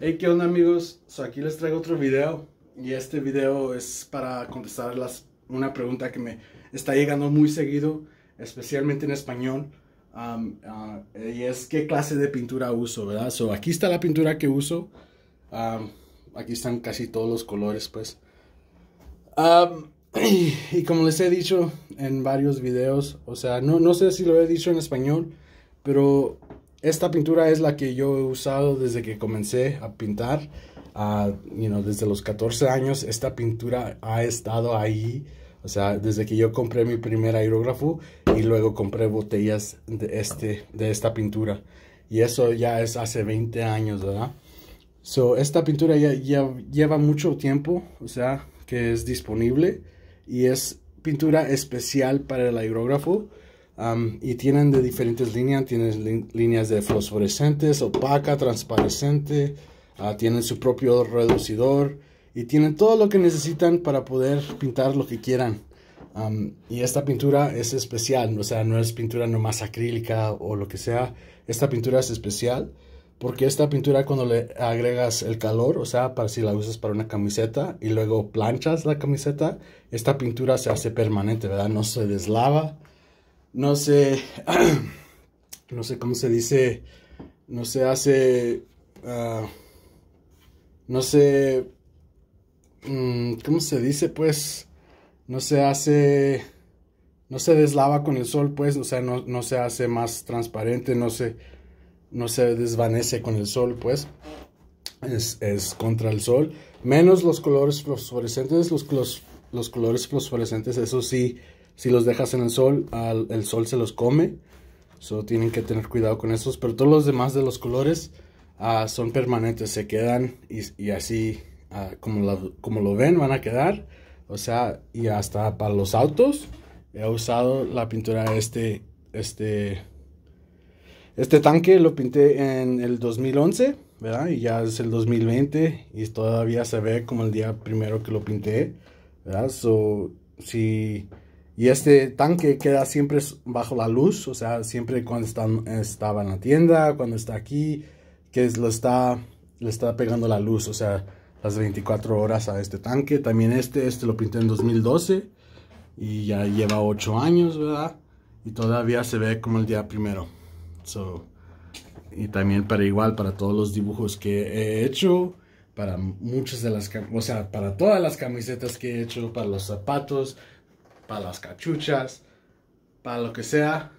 Hey, ¿qué onda amigos? So, aquí les traigo otro video y este video es para contestar las, una pregunta que me está llegando muy seguido, especialmente en español. Uh, y es qué clase de pintura uso, ¿verdad? So, aquí está la pintura que uso. Aquí están casi todos los colores, pues. Um, y, y, como les he dicho en varios videos, o sea, no, no sé si lo he dicho en español, pero esta pintura es la que yo he usado desde que comencé a pintar. Uh, you desde los 14 años esta pintura ha estado ahí. O sea, desde que yo compré mi primer aerógrafo y luego compré botellas de, este, de esta pintura. Y eso ya es hace 20 años, ¿verdad? So, esta pintura ya, ya lleva mucho tiempo, o sea, que es disponible. Y es pintura especial para el aerógrafo. Y tienen de diferentes líneas, tienen líneas de fosforescentes, opaca, transparente, uh, tienen su propio reducidor y tienen todo lo que necesitan para poder pintar lo que quieran. Y esta pintura es especial, o sea, no es pintura nomás acrílica o lo que sea. Esta pintura es especial porque esta pintura cuando le agregas el calor, o sea, para si la usas para una camiseta y luego planchas la camiseta, esta pintura se hace permanente, ¿verdad? No se deslava no sé, no sé cómo se dice, no se hace, uh, no sé, um, ¿cómo se dice? Pues, no se hace, no se deslava con el sol, pues, o sea, no, no se hace más transparente, no se, no se desvanece con el sol, pues, es, es contra el sol, menos los colores fosforescentes, los, los, los colores fosforescentes, eso sí, si los dejas en el sol, al, el sol se los come. So, tienen que tener cuidado con esos. Pero todos los demás de los colores uh, son permanentes, se quedan y, y así uh, como, la, como lo ven van a quedar. O sea, y hasta para los autos he usado la pintura este, este, este tanque lo pinté en el 2011, ¿verdad? Y ya es el 2020 y todavía se ve como el día primero que lo pinté, ¿verdad? So, si y este tanque queda siempre bajo la luz, o sea, siempre cuando está, estaba en la tienda, cuando está aquí, que lo está, le está pegando la luz, o sea, las 24 horas a este tanque. También este, este lo pinté en 2012 y ya lleva 8 años, ¿verdad? Y todavía se ve como el día primero. So, y también para igual, para todos los dibujos que he hecho, para muchas de las, o sea, para todas las camisetas que he hecho, para los zapatos, para las cachuchas, para lo que sea,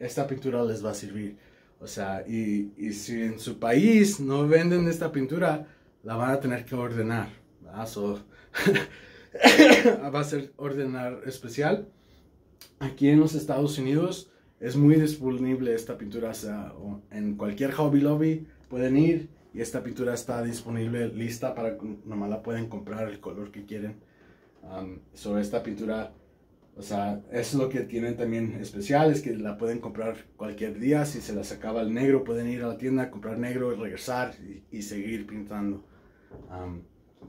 esta pintura les va a servir. O sea, y, y si en su país no venden esta pintura, la van a tener que ordenar. va a ser ordenar especial. Aquí en los Estados Unidos es muy disponible esta pintura. O sea, en cualquier Hobby Lobby pueden ir y esta pintura está disponible, lista para nomás la pueden comprar el color que quieren. Um, sobre esta pintura o sea, es lo que tienen también especial, es que la pueden comprar cualquier día. Si se les acaba el negro, pueden ir a la tienda, comprar negro y regresar y, seguir pintando.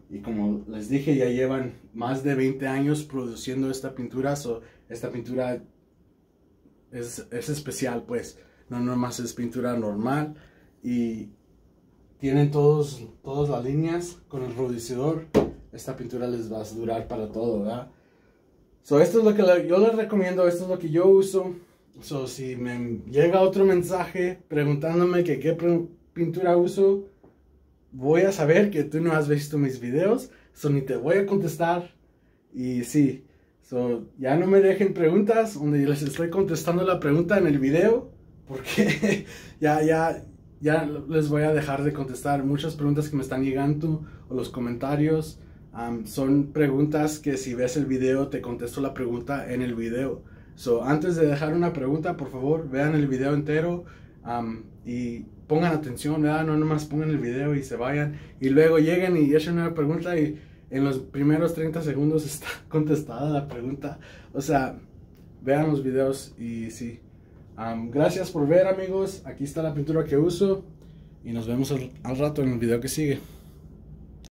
y como les dije, ya llevan más de 20 años produciendo esta pintura. So, esta pintura es, es especial, pues. No nomás es pintura normal. Y tienen todos, todas las líneas con el reducidor. Esta pintura les va a durar para todo, ¿verdad? So, esto es lo que yo les recomiendo, esto es lo que yo uso. So, si me llega otro mensaje preguntándome que qué pintura uso, voy a saber que tú no has visto mis videos, so ni te voy a contestar. Y sí, so, ya no me dejen preguntas donde les estoy contestando la pregunta en el video, porque ya, ya, ya les voy a dejar de contestar muchas preguntas que me están llegando o los comentarios son preguntas que si ves el video te contesto la pregunta en el video. So, antes de dejar una pregunta, por favor, vean el video entero y pongan atención, ¿verdad? no nomás pongan el video y se vayan. Y luego lleguen y echen una pregunta y en los primeros 30 segundos está contestada la pregunta. O sea, vean los videos y sí. gracias por ver amigos. Aquí está la pintura que uso y nos vemos al rato en el video que sigue.